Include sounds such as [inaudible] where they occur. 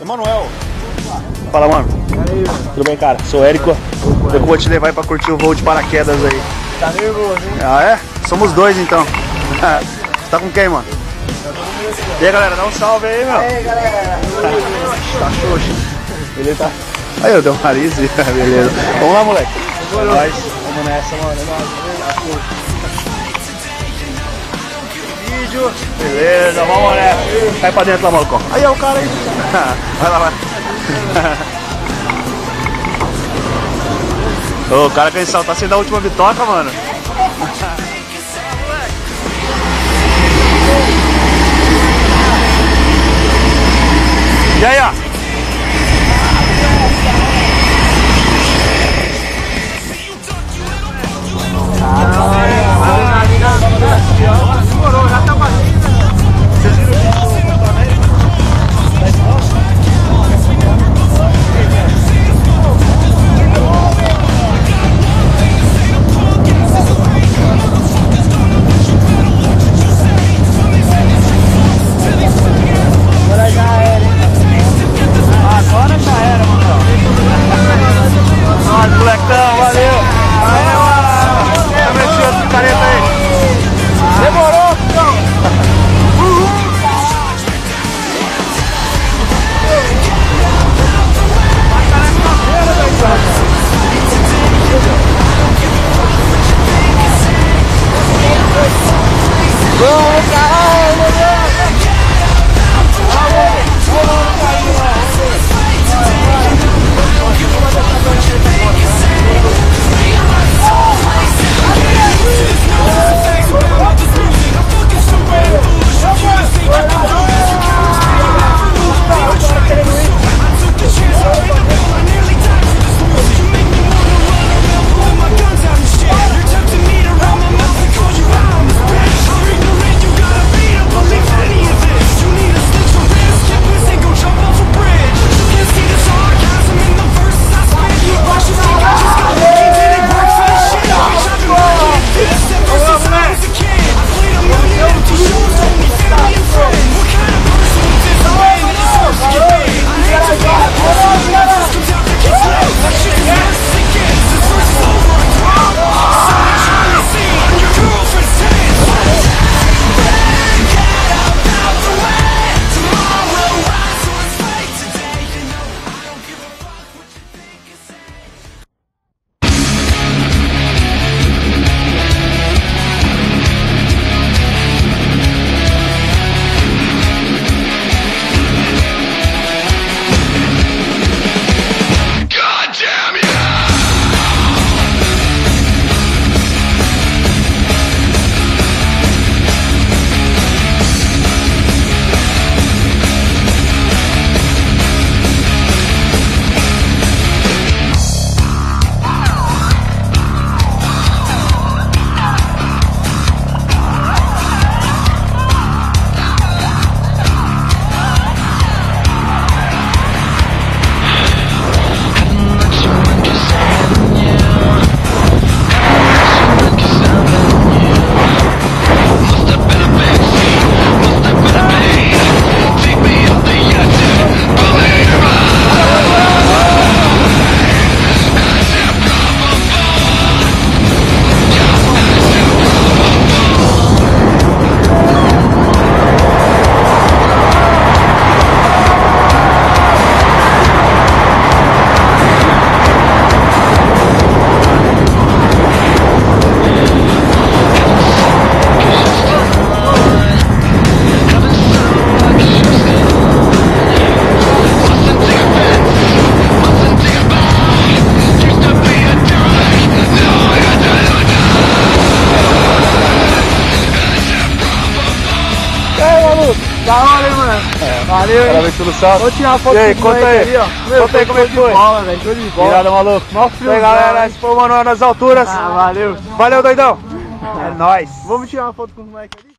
Emanuel. Fala, mano. Tudo bem, cara? Sou o Érico. Eu vou te levar pra curtir o voo de paraquedas aí. Tá nervoso, hein? Ah, é? Somos dois, então. [laughs] Tá com quem, mano? E aí, galera, dá um salve aí, meu. E aí, galera? Tá xoxo. Ele tá... Aí, eu dei um nariz e... [laughs] Beleza. Vamos lá, moleque. É nóis. Vamos nessa, mano. É nóis. Vídeo. Beleza, vamos nessa. Cai pra dentro lá, maluco. Aí é o cara aí. [laughs] Vai lá, vai. [laughs] Ô, o cara que tá sendo a última bitoca, mano. [laughs] E aí, ó? E aí, maluco? Da hora, hein, mano? Valeu, hein? Parabéns pelo salve. Vou tirar uma foto E aí, conta aí. ali, ó. Meu, Conta aí como é que foi. bola, velho. Show de bola. Virada, maluco. Mó E frio, aí, galera, esse foi o Manoel nas alturas. Ah, valeu. Valeu, doidão. É nóis. Vamos tirar uma foto com o moleque ali?